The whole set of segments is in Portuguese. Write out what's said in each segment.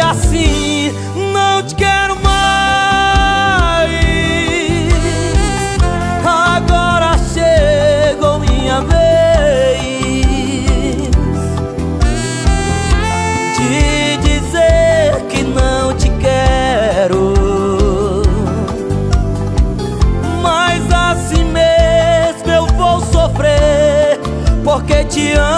e assim não te quero mais. Agora chegou minha vez de dizer que não te quero. Mas assim mesmo eu vou sofrer porque te amo.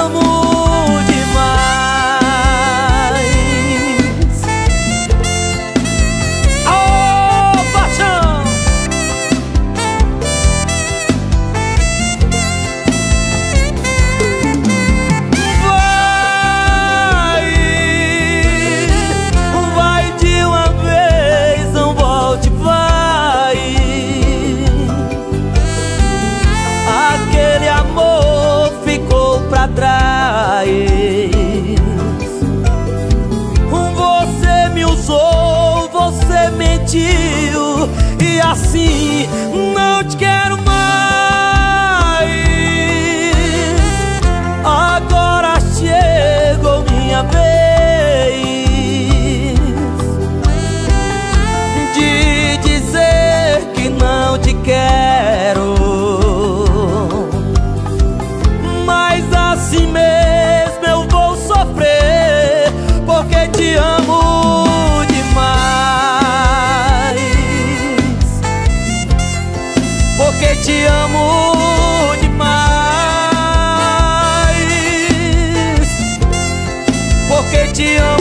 E assim não te quero porque te amo demais. Porque te amo.